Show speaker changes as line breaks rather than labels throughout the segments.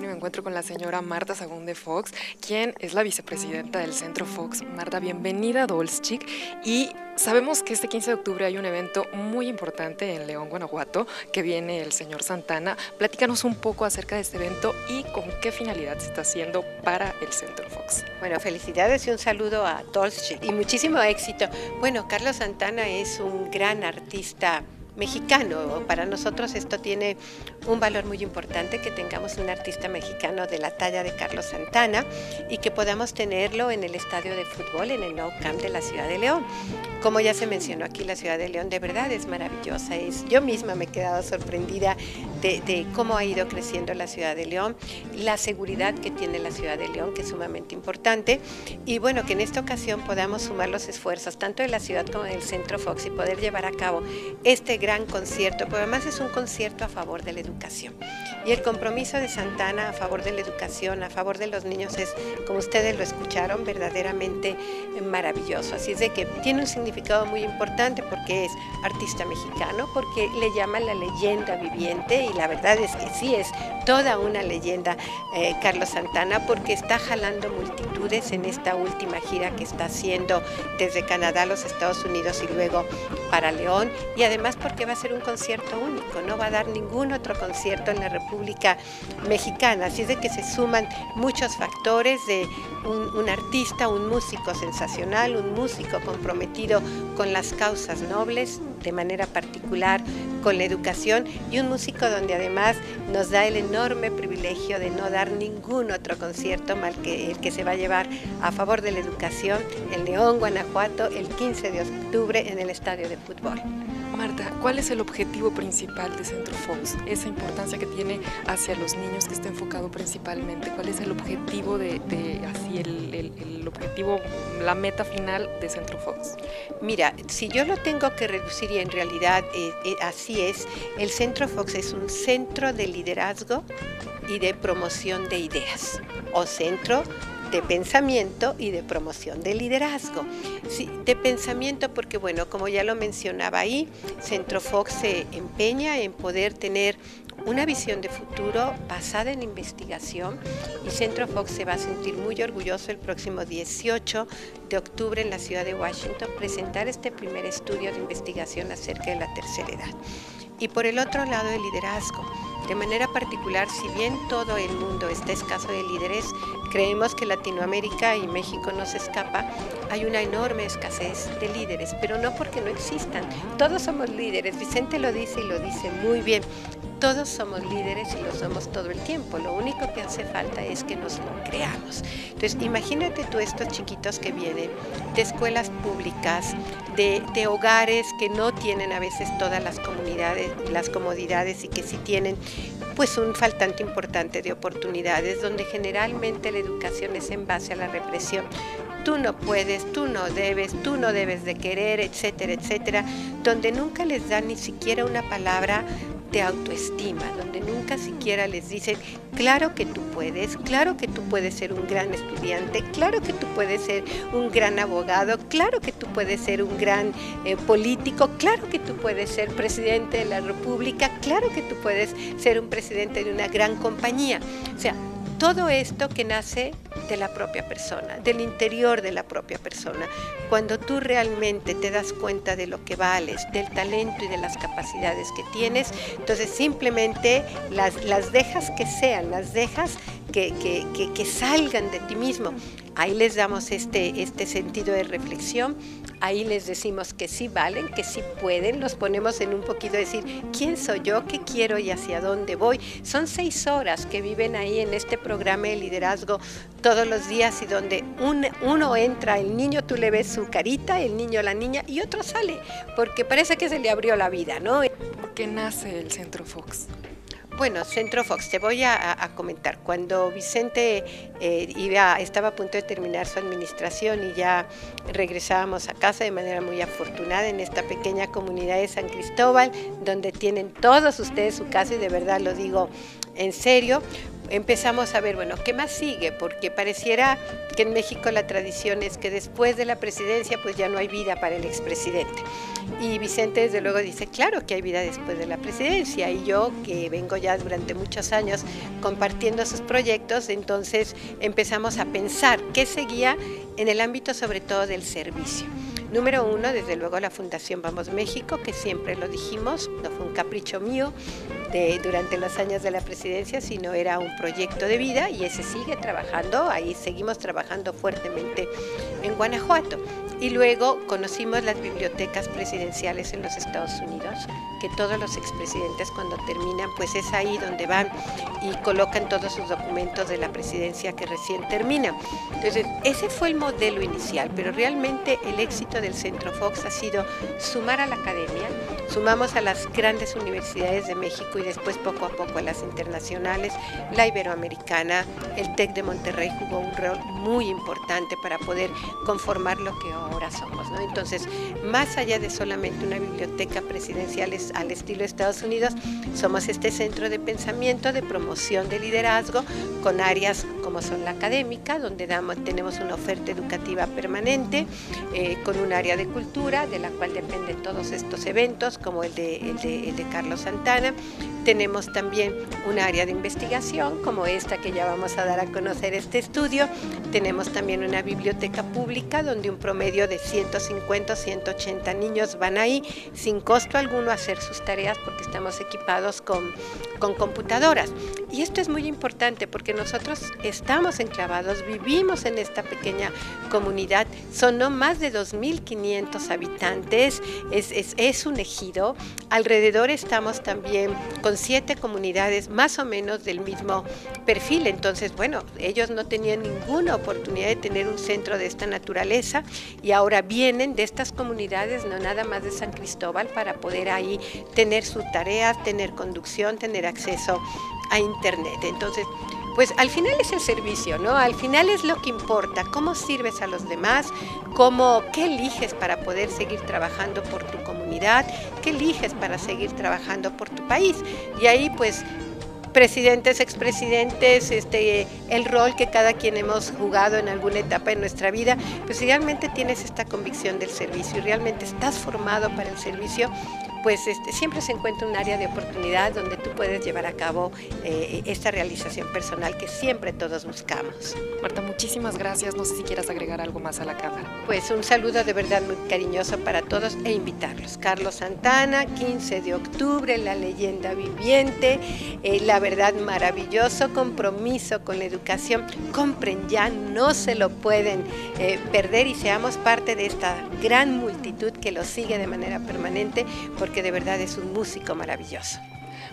Bueno, me encuentro con la señora Marta Sagún de Fox, quien es la vicepresidenta del Centro Fox. Marta, bienvenida a. Y sabemos que este 15 de octubre hay un evento muy importante en León, Guanajuato, que viene el señor Santana. Platícanos un poco acerca de este evento y con qué finalidad se está haciendo para el Centro Fox.
Bueno, felicidades y un saludo a Dolzchick y muchísimo éxito. Bueno, Carlos Santana es un gran artista mexicano. Para nosotros esto tiene un valor muy importante, que tengamos un artista mexicano de la talla de Carlos Santana y que podamos tenerlo en el estadio de fútbol, en el Nou Camp de la Ciudad de León. Como ya se mencionó aquí, la Ciudad de León de verdad es maravillosa. Es, yo misma me he quedado sorprendida de, de cómo ha ido creciendo la Ciudad de León, la seguridad que tiene la Ciudad de León, que es sumamente importante, y bueno, que en esta ocasión podamos sumar los esfuerzos tanto de la ciudad como del Centro Fox y poder llevar a cabo este gran concierto, pero además es un concierto a favor de la educación. Y el compromiso de Santana a favor de la educación, a favor de los niños es, como ustedes lo escucharon, verdaderamente maravilloso. Así es de que tiene un significado muy importante porque es artista mexicano, porque le llaman la leyenda viviente y la verdad es que sí es toda una leyenda eh, Carlos Santana porque está jalando multitudes en esta última gira que está haciendo desde Canadá a los Estados Unidos y luego para León y además porque va a ser un concierto único, no va a dar ningún otro concierto en la República Mexicana, así es de que se suman muchos factores de un artista, un músico sensacional, un músico comprometido con las causas nobles, de manera particular con la educación y un músico donde además nos da el enorme privilegio de no dar ningún otro concierto mal que el que se va a llevar a favor de la educación en León, Guanajuato, el 15 de octubre en el estadio de fútbol.
Marta, ¿cuál es el objetivo principal de Centro Fox? Esa importancia que tiene hacia los niños que está enfocado principalmente. ¿Cuál es el objetivo de, de así el, el, el, objetivo, la meta final de Centro Fox?
Mira, si yo lo tengo que reducir y en realidad eh, eh, así es, el Centro Fox es un centro de liderazgo y de promoción de ideas o centro de pensamiento y de promoción de liderazgo. De pensamiento porque, bueno, como ya lo mencionaba ahí, Centro Fox se empeña en poder tener una visión de futuro basada en investigación y Centro Fox se va a sentir muy orgulloso el próximo 18 de octubre en la ciudad de Washington presentar este primer estudio de investigación acerca de la tercera edad. Y por el otro lado, el liderazgo. De manera particular, si bien todo el mundo está escaso de líderes, creemos que Latinoamérica y México no se escapa, hay una enorme escasez de líderes, pero no porque no existan. Todos somos líderes, Vicente lo dice y lo dice muy bien. Todos somos líderes y lo somos todo el tiempo. Lo único que hace falta es que nos lo creamos. Entonces, imagínate tú estos chiquitos que vienen de escuelas públicas, de, hogares que no tienen a veces todas las comodidades y que sí tienen pues un faltante importante de oportunidades, donde generalmente la educación es en base a la represión. Tú no puedes, tú no debes, tú no debes de querer, etcétera, etcétera, donde nunca les dan ni siquiera una palabra de autoestima, donde nunca siquiera les dicen, claro que tú puedes, claro que tú puedes ser un gran estudiante, claro que tú puedes ser un gran abogado, claro que tú puedes ser un gran eh, político, claro que tú puedes ser presidente de la República, claro que tú puedes ser un presidente de una gran compañía. O sea, todo esto que nace de la propia persona, del interior de la propia persona. Cuando tú realmente te das cuenta de lo que vales, del talento y de las capacidades que tienes, entonces simplemente las, dejas que sean, las dejas que salgan de ti mismo. Ahí les damos este, este sentido de reflexión, ahí les decimos que sí valen, que sí pueden, los ponemos en un poquito de decir, ¿quién soy yo? ¿Qué quiero y hacia dónde voy? Son seis horas que viven ahí en este programa de liderazgo todos los días y donde un, uno entra, el niño tú le ves su carita, el niño la niña y otro sale, porque parece que se le abrió la vida, ¿no?
¿Por qué nace el Centro Fox?
Bueno, Centro Fox, te voy a, comentar. Cuando Vicente eh, iba, estaba a punto de terminar su administración y ya regresábamos a casa de manera muy afortunada en esta pequeña comunidad de San Cristóbal, donde tienen todos ustedes su casa y de verdad lo digo en serio, empezamos a ver, bueno, ¿qué más sigue? Porque pareciera que en México la tradición es que después de la presidencia pues ya no hay vida para el expresidente. Y Vicente desde luego dice, claro que hay vida después de la presidencia. Y yo, que vengo ya durante muchos años compartiendo sus proyectos, entonces empezamos a pensar qué seguía en el ámbito sobre todo del servicio. Número uno, desde luego la Fundación Vamos México, que siempre lo dijimos, no fue un capricho mío de, durante los años de la presidencia, sino era un proyecto de vida y ese sigue trabajando, ahí seguimos trabajando fuertemente en Guanajuato. Y luego conocimos las bibliotecas presidenciales en los Estados Unidos, que todos los expresidentes cuando terminan, pues es ahí donde van y colocan todos sus documentos de la presidencia que recién termina. Entonces, ese fue el modelo inicial, pero realmente el éxito del Centro Fox ha sido sumar a la academia, sumamos a las grandes universidades de México y después poco a poco a las internacionales, la iberoamericana, el TEC de Monterrey jugó un rol muy importante para poder conformar lo que ahora somos. Entonces, más allá de solamente una biblioteca presidencial al estilo Estados Unidos, somos este centro de pensamiento, de promoción de liderazgo, con áreas como son la académica, donde damos, tenemos una oferta educativa permanente, eh, con un área de cultura, de la cual dependen todos estos eventos, como el de, el de, el de Carlos Santana. Tenemos también un área de investigación, como esta que ya vamos a dar a conocer este estudio. Tenemos también una biblioteca pública, donde un promedio de 150 180 niños van ahí sin costo alguno a hacer sus tareas porque estamos equipados con, con computadoras. Y esto es muy importante porque nosotros estamos enclavados, vivimos en esta pequeña comunidad, son no más de 2.500 habitantes, es, es, es un ejido, alrededor estamos también con siete comunidades más o menos del mismo perfil, entonces bueno, ellos no tenían ninguna oportunidad de tener un centro de esta naturaleza y ahora vienen de estas comunidades, no nada más de San Cristóbal, para poder ahí tener sus tareas, tener conducción, tener acceso a Internet. Entonces, pues al final es el servicio, ¿no? Al final es lo que importa, cómo sirves a los demás, cómo, qué eliges para poder seguir trabajando por tu comunidad, qué eliges para seguir trabajando por tu país. Y ahí pues presidentes, expresidentes, este, el rol que cada quien hemos jugado en alguna etapa en nuestra vida, pues realmente tienes esta convicción del servicio y realmente estás formado para el servicio, pues este, siempre se encuentra un área de oportunidad donde tú puedes llevar a cabo eh, esta realización personal que siempre todos buscamos.
Marta, muchísimas gracias. No sé si quieras agregar algo más a la cámara.
Pues un saludo de verdad muy cariñoso para todos e invitarlos. Carlos Santana, 15 de octubre, la leyenda viviente, eh, la verdad maravilloso, compromiso con la educación. Compren ya, no se lo pueden eh, perder y seamos parte de esta gran multitud que lo sigue de manera permanente porque de verdad es un músico maravilloso.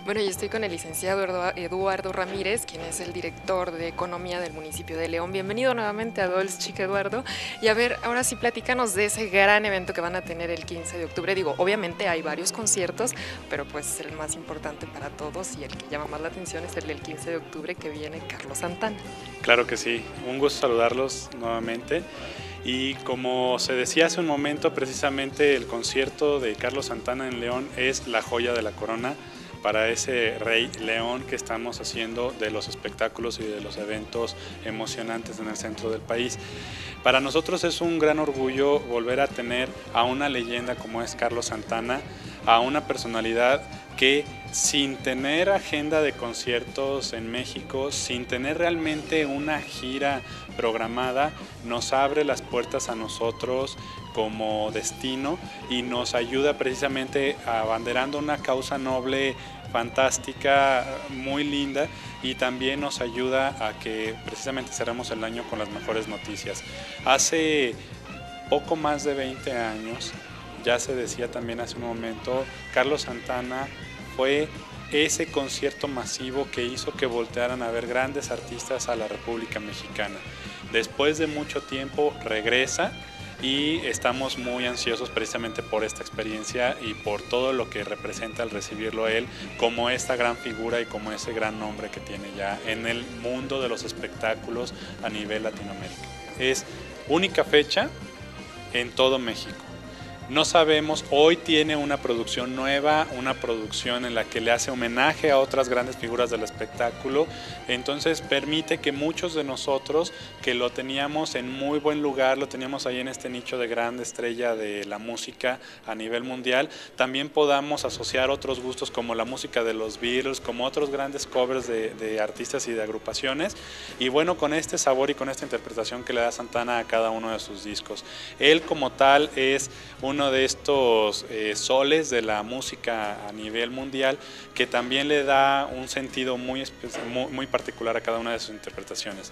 Bueno, yo estoy con el licenciado Eduardo Ramírez, quien es el director de Economía del municipio de León. Bienvenido nuevamente a Dolce Chica Eduardo. Y a ver, ahora sí platícanos de ese gran evento que van a tener el 15 de octubre. Digo, obviamente hay varios conciertos, pero pues el más importante para todos y el que llama más la atención es el del 15 de octubre que viene Carlos Santana.
Claro que sí, un gusto saludarlos nuevamente. Y como se decía hace un momento, precisamente el concierto de Carlos Santana en León es la joya de la corona para ese rey león que estamos haciendo de los espectáculos y de los eventos emocionantes en el centro del país. Para nosotros es un gran orgullo volver a tener a una leyenda como es Carlos Santana, a una personalidad que sin tener agenda de conciertos en México, sin tener realmente una gira programada, nos abre las puertas a nosotros como destino y nos ayuda precisamente abanderando una causa noble, fantástica, muy linda y también nos ayuda a que precisamente cerremos el año con las mejores noticias. Hace poco más de 20 años, ya se decía también hace un momento, Carlos Santana fue ese concierto masivo que hizo que voltearan a ver grandes artistas a la República Mexicana. Después de mucho tiempo regresa y estamos muy ansiosos precisamente por esta experiencia y por todo lo que representa al recibirlo a él como esta gran figura y como ese gran nombre que tiene ya en el mundo de los espectáculos a nivel Latinoamérica. Es única fecha en todo México No sabemos, hoy tiene una producción nueva, una producción en la que le hace homenaje a otras grandes figuras del espectáculo, entonces permite que muchos de nosotros que lo teníamos en muy buen lugar, lo teníamos ahí en este nicho de gran estrella de la música a nivel mundial, también podamos asociar otros gustos como la música de los Beatles, como otros grandes covers de, de artistas y de agrupaciones, y bueno, con este sabor y con esta interpretación que le da Santana a cada uno de sus discos. Él como tal es un uno de estos eh, soles de la música a nivel mundial que también le da un sentido muy, muy, particular a cada una de sus interpretaciones.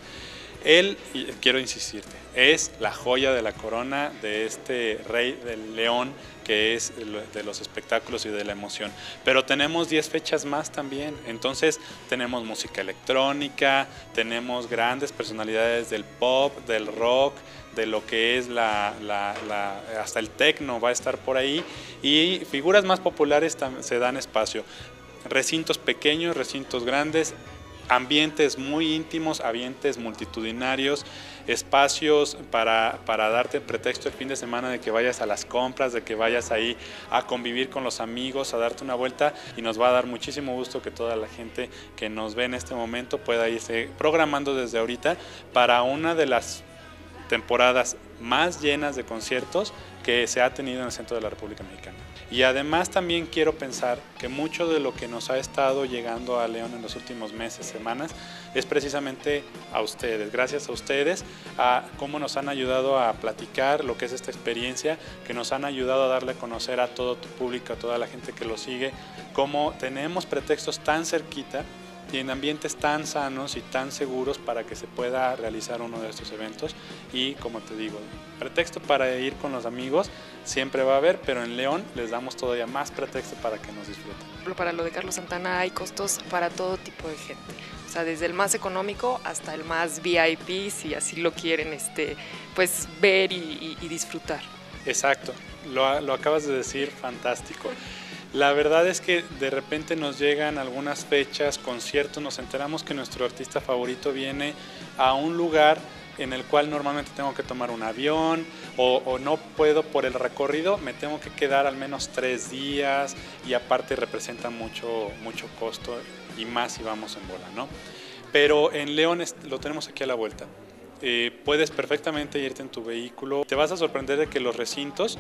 Él, quiero insistirte, es la joya de la corona de este rey del león que es de los espectáculos y de la emoción. Pero tenemos 10 fechas más también, entonces tenemos música electrónica, tenemos grandes personalidades del pop, del rock, de lo que es la, hasta el tecno va a estar por ahí y figuras más populares se dan espacio. Recintos pequeños, recintos grandes, ambientes muy íntimos, ambientes multitudinarios, espacios para, para, darte pretexto el fin de semana de que vayas a las compras, de que vayas ahí a convivir con los amigos, a darte una vuelta y nos va a dar muchísimo gusto que toda la gente que nos ve en este momento pueda irse programando desde ahorita para una de las temporadas más llenas de conciertos que se ha tenido en el centro de la República Mexicana. Y además también quiero pensar que mucho de lo que nos ha estado llegando a León en los últimos meses, semanas, es precisamente a ustedes, gracias a ustedes, a cómo nos han ayudado a platicar lo que es esta experiencia, que nos han ayudado a darle a conocer a todo tu público, a toda la gente que lo sigue, cómo tenemos pretextos tan cerquita y en ambientes tan sanos y tan seguros para que se pueda realizar uno de estos eventos y como te digo, pretexto para ir con los amigos siempre va a haber, pero en León les damos todavía más pretexto para que nos disfruten.
Para lo de Carlos Santana hay costos para todo tipo de gente, o sea, desde el más económico hasta el más VIP, si así lo quieren este, pues ver y, disfrutar.
Exacto, lo, lo acabas de decir, fantástico. La verdad es que de repente nos llegan algunas fechas, conciertos, nos enteramos que nuestro artista favorito viene a un lugar en el cual normalmente tengo que tomar un avión o, no puedo por el recorrido, me tengo que quedar al menos tres días y aparte representa mucho, mucho costo y más si vamos en bola, ¿no? Pero en León lo tenemos aquí a la vuelta. Eh, puedes perfectamente irte en tu vehículo. Te vas a sorprender de que los recintos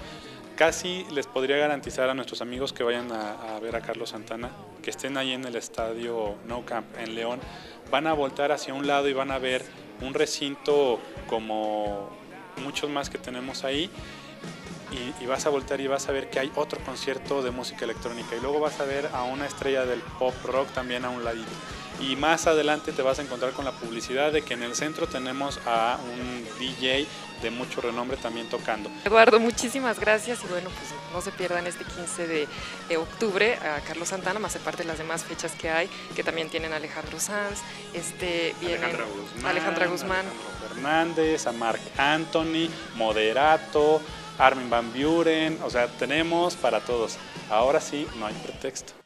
casi les podría garantizar a nuestros amigos que vayan a, ver a Carlos Santana, que estén ahí en el estadio No Camp en León, van a voltar hacia un lado y van a ver un recinto como muchos más que tenemos ahí. Y, y, vas a voltar y vas a ver que hay otro concierto de música electrónica y luego vas a ver a una estrella del pop rock también a un ladito y más adelante te vas a encontrar con la publicidad de que en el centro tenemos a un DJ de mucho renombre también tocando.
Eduardo, muchísimas gracias y bueno, pues no se pierdan este 15 de, octubre a Carlos Santana, más aparte de las demás fechas que hay, que también tienen a Alejandro Sanz, este, viene
Alejandra Guzmán,
Alejandra Guzmán.
Fernández, a Mark Anthony, Moderato, Armin Van Buren, o sea, tenemos para todos. Ahora sí, no hay pretexto.